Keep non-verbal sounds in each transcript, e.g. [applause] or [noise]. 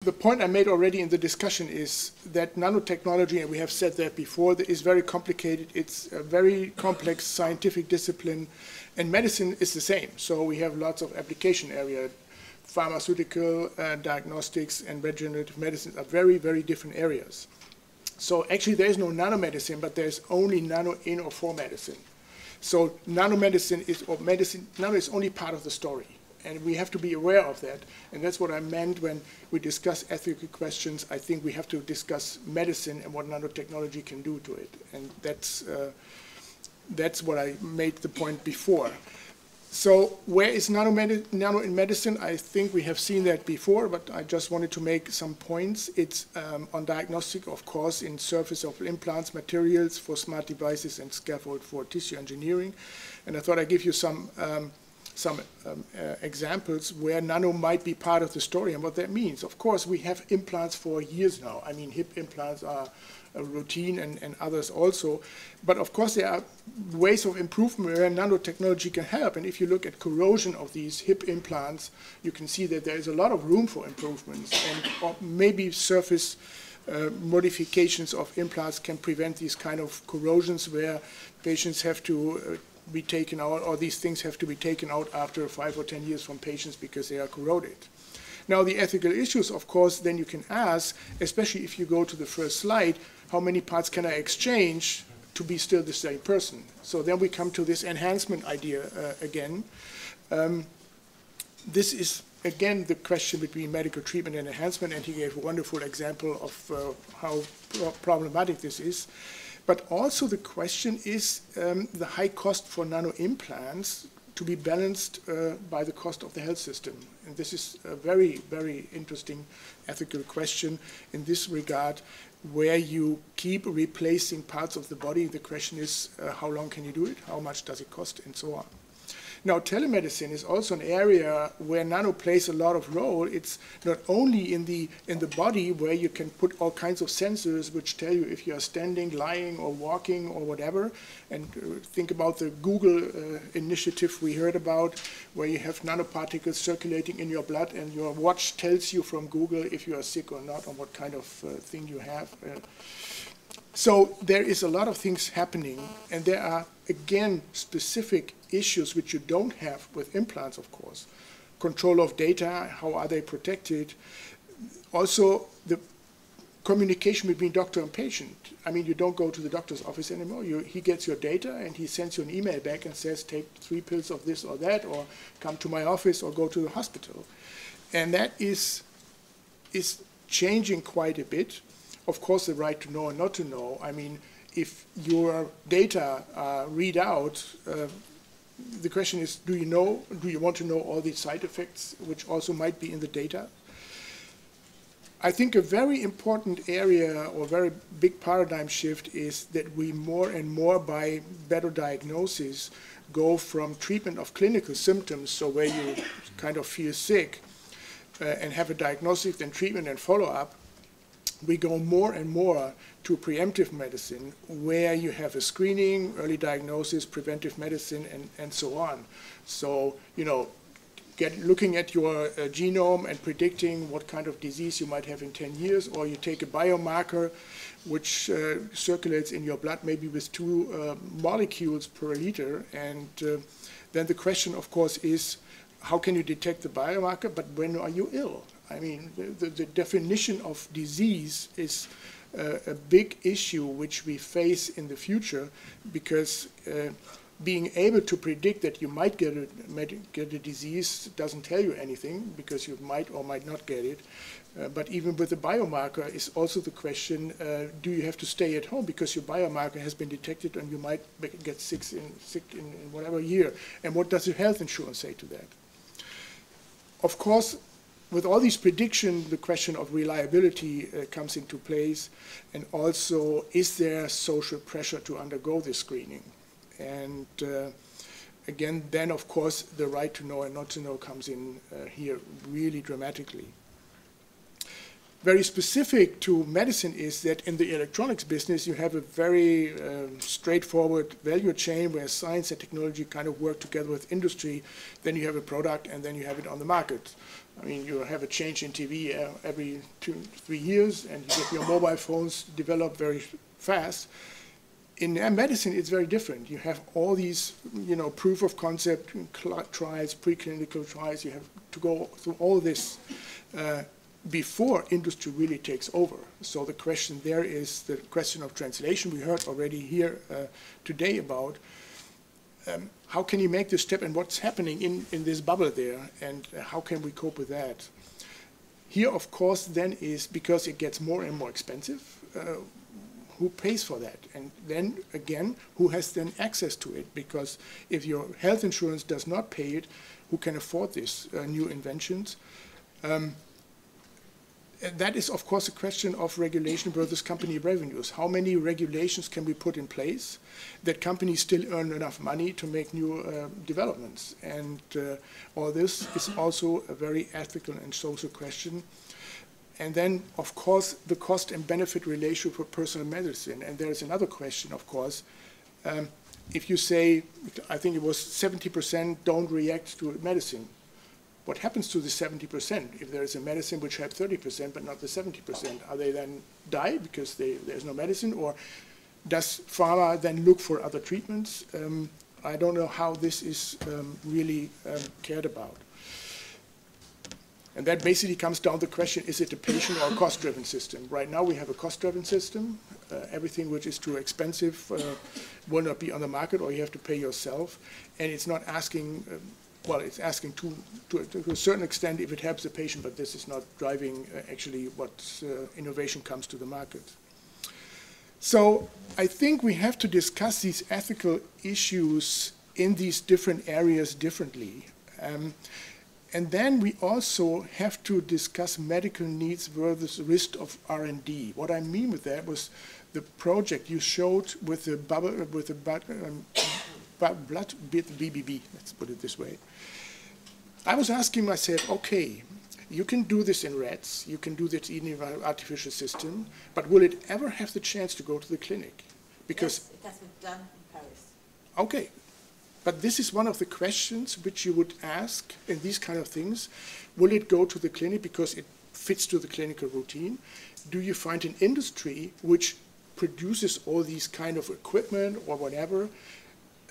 The point I made already in the discussion is that nanotechnology, and we have said that before, is very complicated. It's a very complex scientific discipline, and medicine is the same. So we have lots of application area. Pharmaceutical, uh, diagnostics, and regenerative medicine are very, very different areas. So actually, there is no nanomedicine, but there's only nano in or for medicine. So nanomedicine is, or medicine, nano is only part of the story and we have to be aware of that. And that's what I meant when we discuss ethical questions. I think we have to discuss medicine and what nanotechnology can do to it. And that's, uh, that's what I made the point before. So where is nano, in medicine? I think we have seen that before, but I just wanted to make some points. It's um, on diagnostic, of course, in surface of implants, materials for smart devices, and scaffold for tissue engineering. And I thought I'd give you some um, some um, uh, examples where nano might be part of the story and what that means. Of course, we have implants for years now. I mean, hip implants are routine and, and others also. But of course, there are ways of improvement where nanotechnology can help. And if you look at corrosion of these hip implants, you can see that there is a lot of room for improvements and maybe surface uh, modifications of implants can prevent these kind of corrosions where patients have to uh, be taken out, or these things have to be taken out after five or 10 years from patients because they are corroded. Now, the ethical issues, of course, then you can ask, especially if you go to the first slide, how many parts can I exchange to be still the same person? So then we come to this enhancement idea uh, again. Um, this is, again, the question between medical treatment and enhancement, and he gave a wonderful example of uh, how pro problematic this is. But also the question is um, the high cost for nano implants to be balanced uh, by the cost of the health system. And this is a very, very interesting ethical question in this regard, where you keep replacing parts of the body. The question is, uh, how long can you do it? How much does it cost? And so on. Now, telemedicine is also an area where nano plays a lot of role. It's not only in the in the body where you can put all kinds of sensors which tell you if you are standing, lying, or walking, or whatever. And uh, think about the Google uh, initiative we heard about, where you have nanoparticles circulating in your blood, and your watch tells you from Google if you are sick or not, or what kind of uh, thing you have. So there is a lot of things happening, and there are, again, specific issues which you don't have with implants, of course. Control of data, how are they protected? Also, the communication between doctor and patient. I mean, you don't go to the doctor's office anymore. You, he gets your data and he sends you an email back and says, take three pills of this or that, or come to my office or go to the hospital. And that is, is changing quite a bit of course, the right to know and not to know. I mean, if your data uh, read out, uh, the question is, do you know, do you want to know all these side effects, which also might be in the data? I think a very important area or very big paradigm shift is that we more and more by better diagnosis go from treatment of clinical symptoms, so where you kind of feel sick uh, and have a diagnosis, then treatment and follow-up, we go more and more to preemptive medicine where you have a screening, early diagnosis, preventive medicine, and, and so on. So, you know, get looking at your uh, genome and predicting what kind of disease you might have in 10 years, or you take a biomarker which uh, circulates in your blood maybe with two uh, molecules per liter. And uh, then the question, of course, is how can you detect the biomarker, but when are you ill? I mean, the, the definition of disease is uh, a big issue which we face in the future because uh, being able to predict that you might get a, get a disease doesn't tell you anything because you might or might not get it. Uh, but even with the biomarker is also the question, uh, do you have to stay at home because your biomarker has been detected and you might get sick in, sick in, in whatever year? And what does your health insurance say to that? Of course, with all these predictions, the question of reliability uh, comes into place, and also, is there social pressure to undergo this screening? And uh, again, then of course, the right to know and not to know comes in uh, here really dramatically. very specific to medicine is that in the electronics business, you have a very um, straightforward value chain where science and technology kind of work together with industry. Then you have a product, and then you have it on the market. I mean, you have a change in TV uh, every two, three years, and you your mobile phones develop very fast. In medicine, it's very different. You have all these, you know, proof of concept trials, preclinical trials. You have to go through all this uh, before industry really takes over. So the question there is the question of translation. We heard already here uh, today about um, how can you make this step and what's happening in, in this bubble there and how can we cope with that. Here, of course, then is because it gets more and more expensive, uh, who pays for that? And then again, who has then access to it? Because if your health insurance does not pay it, who can afford these uh, new inventions? Um, that is, of course, a question of regulation versus company revenues. How many regulations can we put in place that companies still earn enough money to make new uh, developments? And uh, all this is also a very ethical and social question. And then, of course, the cost and benefit ratio for personal medicine. And there is another question, of course. Um, if you say, I think it was 70% don't react to medicine, what happens to the 70% if there is a medicine which has 30% but not the 70%? Are they then die because they, there's no medicine? Or does pharma then look for other treatments? Um, I don't know how this is um, really um, cared about. And that basically comes down to the question, is it a patient or a cost-driven system? Right now we have a cost-driven system. Uh, everything which is too expensive uh, will not be on the market or you have to pay yourself. And it's not asking um, well, it's asking to, to, to, a certain extent if it helps the patient, but this is not driving uh, actually what uh, innovation comes to the market. So I think we have to discuss these ethical issues in these different areas differently. Um, and then we also have to discuss medical needs versus risk of R&D. What I mean with that was the project you showed with the bubble, with the um, blood BBB, let's put it this way. I was asking myself, okay, you can do this in rats, you can do this in an artificial system, but will it ever have the chance to go to the clinic? Because yes, it has been done in Paris. Okay, but this is one of the questions which you would ask in these kind of things. Will it go to the clinic because it fits to the clinical routine? Do you find an industry which produces all these kind of equipment or whatever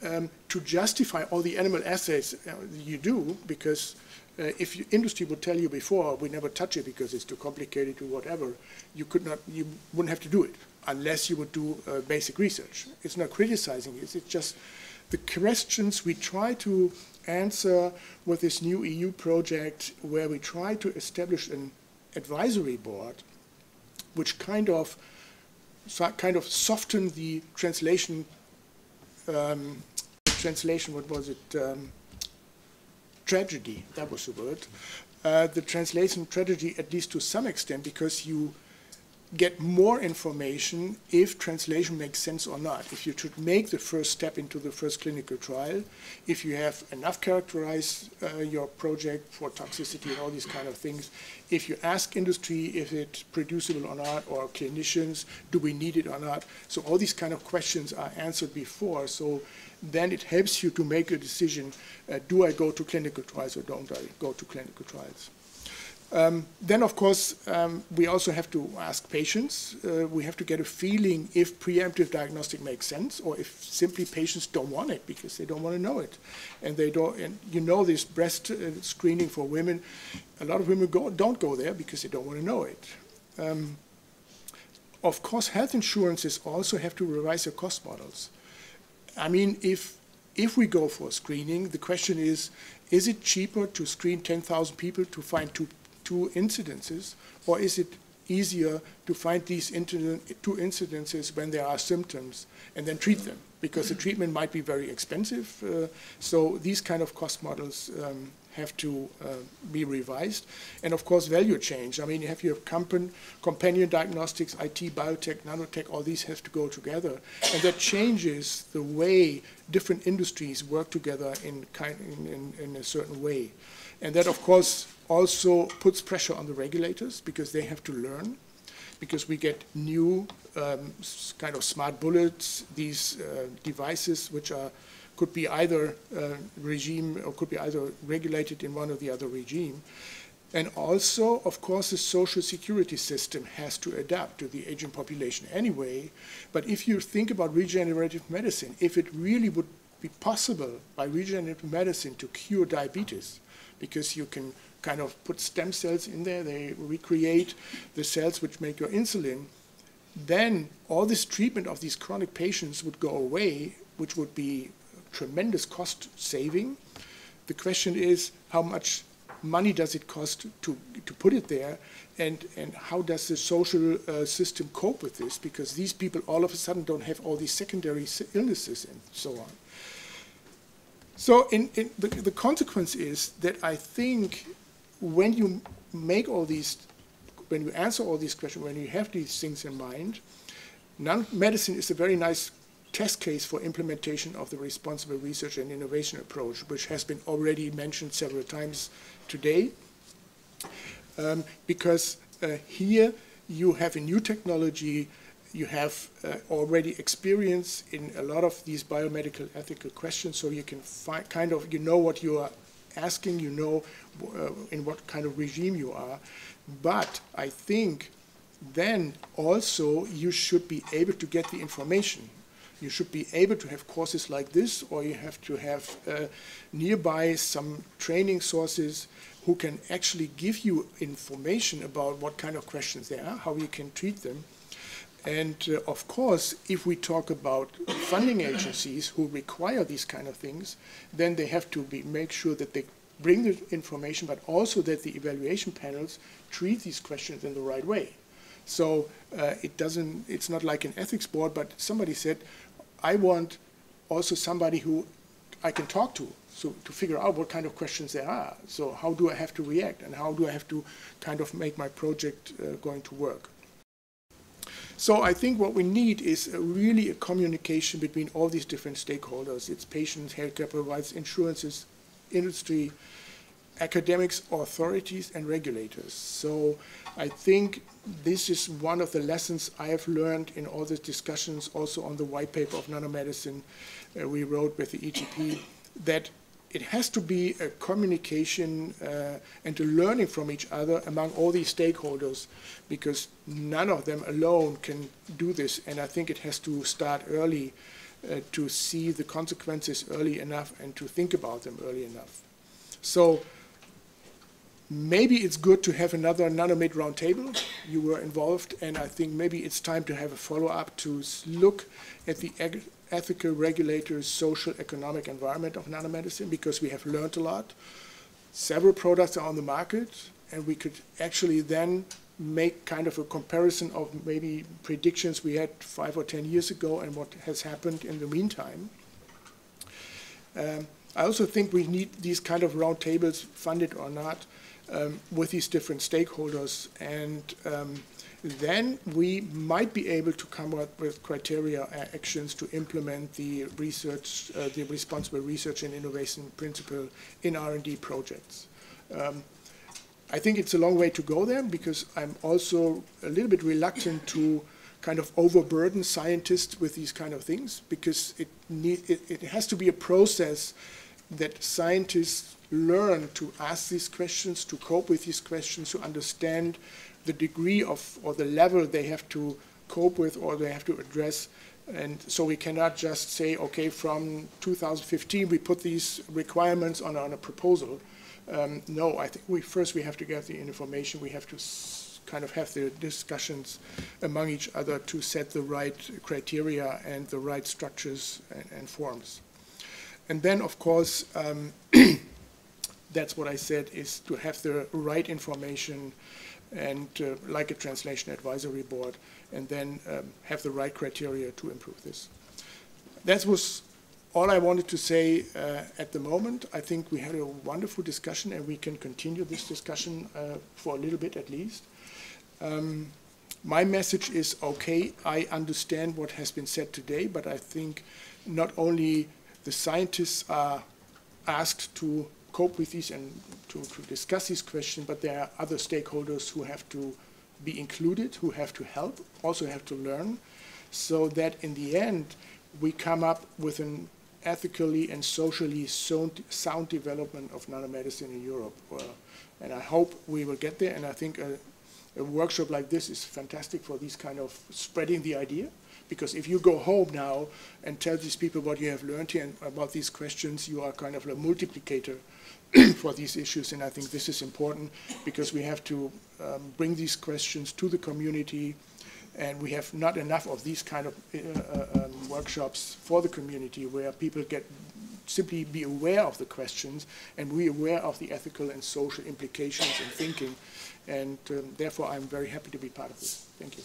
um, to justify all the animal assays uh, you do, because uh, if you, industry would tell you before, we never touch it because it's too complicated or whatever, you could not, you wouldn't have to do it unless you would do uh, basic research. It's not criticizing it, it's just the questions we try to answer with this new EU project where we try to establish an advisory board which kind of kind of soften the translation um, translation, what was it? Um, tragedy, that was the word. Uh, the translation tragedy, at least to some extent, because you get more information if translation makes sense or not. If you should make the first step into the first clinical trial, if you have enough characterized uh, your project for toxicity and all these kind of things, if you ask industry if it's producible or not, or clinicians, do we need it or not? So all these kind of questions are answered before. So then it helps you to make a decision, uh, do I go to clinical trials or don't I go to clinical trials? Um, then, of course, um, we also have to ask patients. Uh, we have to get a feeling if preemptive diagnostic makes sense, or if simply patients don't want it because they don't want to know it, and they don't. And you know, this breast uh, screening for women, a lot of women go, don't go there because they don't want to know it. Um, of course, health insurances also have to revise their cost models. I mean, if if we go for screening, the question is, is it cheaper to screen 10,000 people to find two two incidences, or is it easier to find these two incidences when there are symptoms and then treat them? Because the treatment might be very expensive. Uh, so these kind of cost models um, have to uh, be revised. And of course, value change. I mean, you have your companion diagnostics, IT, biotech, nanotech, all these have to go together. And that changes the way different industries work together in, kind, in, in, in a certain way. And that, of course, also puts pressure on the regulators because they have to learn, because we get new um, kind of smart bullets, these uh, devices which are could be either uh, regime or could be either regulated in one or the other regime. And also, of course, the social security system has to adapt to the aging population anyway. But if you think about regenerative medicine, if it really would be possible by regenerative medicine to cure diabetes, because you can kind of put stem cells in there, they recreate the cells which make your insulin, then all this treatment of these chronic patients would go away, which would be tremendous cost saving. The question is how much money does it cost to, to put it there and, and how does the social uh, system cope with this because these people all of a sudden don't have all these secondary illnesses and so on. So in, in the, the consequence is that I think when you make all these, when you answer all these questions, when you have these things in mind, nanomedicine is a very nice test case for implementation of the responsible research and innovation approach, which has been already mentioned several times today. Um, because uh, here you have a new technology, you have uh, already experience in a lot of these biomedical ethical questions, so you can find kind of, you know what you are asking, you know uh, in what kind of regime you are. But I think then also you should be able to get the information you should be able to have courses like this, or you have to have uh, nearby some training sources who can actually give you information about what kind of questions there are, how you can treat them. And uh, of course, if we talk about funding agencies who require these kind of things, then they have to be, make sure that they bring the information, but also that the evaluation panels treat these questions in the right way. So uh, it doesn't, it's not like an ethics board, but somebody said, I want also somebody who I can talk to, so to figure out what kind of questions there are. So how do I have to react, and how do I have to kind of make my project uh, going to work? So I think what we need is a really a communication between all these different stakeholders. It's patients, healthcare providers, insurances, industry, academics, authorities, and regulators. So I think this is one of the lessons I have learned in all these discussions, also on the white paper of nanomedicine uh, we wrote with the ETP, that it has to be a communication uh, and a learning from each other among all these stakeholders because none of them alone can do this. And I think it has to start early uh, to see the consequences early enough and to think about them early enough. So maybe it's good to have another Nanomed roundtable. You were involved, and I think maybe it's time to have a follow-up to look at the ethical regulators, social, economic environment of nanomedicine because we have learned a lot. Several products are on the market, and we could actually then make kind of a comparison of maybe predictions we had five or ten years ago and what has happened in the meantime. Um, I also think we need these kind of roundtables, funded or not, um, with these different stakeholders. And um, then we might be able to come up with criteria actions to implement the research, uh, the responsible research and innovation principle in R&D projects. Um, I think it's a long way to go there because I'm also a little bit reluctant to kind of overburden scientists with these kind of things because it, need, it, it has to be a process that scientists learn to ask these questions, to cope with these questions, to understand the degree of or the level they have to cope with or they have to address. And so we cannot just say, okay, from 2015 we put these requirements on, on a proposal. Um, no, I think we first we have to get the information. We have to kind of have the discussions among each other to set the right criteria and the right structures and, and forms. And then, of course, um, [clears throat] that's what I said, is to have the right information and uh, like a translation advisory board, and then um, have the right criteria to improve this. That was all I wanted to say uh, at the moment. I think we had a wonderful discussion, and we can continue this discussion uh, for a little bit at least. Um, my message is, okay, I understand what has been said today, but I think not only the scientists are asked to cope with these and to, to discuss these questions, but there are other stakeholders who have to be included, who have to help, also have to learn, so that in the end we come up with an ethically and socially sound, sound development of nanomedicine in Europe. And I hope we will get there, and I think a, a workshop like this is fantastic for these kind of spreading the idea. Because if you go home now and tell these people what you have learned here and about these questions, you are kind of a multiplicator [clears throat] for these issues. And I think this is important because we have to um, bring these questions to the community. And we have not enough of these kind of uh, uh, um, workshops for the community where people get simply be aware of the questions and be aware of the ethical and social implications and thinking. And um, therefore, I'm very happy to be part of this. Thank you.